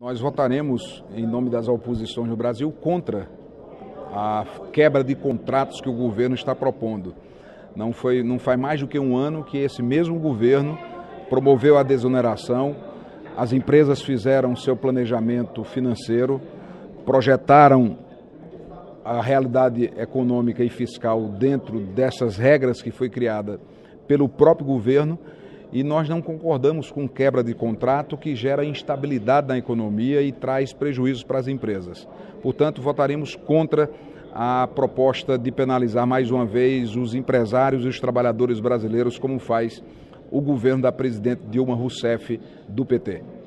Nós votaremos, em nome das oposições no Brasil, contra a quebra de contratos que o governo está propondo. Não, foi, não faz mais do que um ano que esse mesmo governo promoveu a desoneração, as empresas fizeram seu planejamento financeiro, projetaram a realidade econômica e fiscal dentro dessas regras que foi criada pelo próprio governo e nós não concordamos com quebra de contrato que gera instabilidade na economia e traz prejuízos para as empresas. Portanto, votaremos contra a proposta de penalizar mais uma vez os empresários e os trabalhadores brasileiros, como faz o governo da presidente Dilma Rousseff do PT.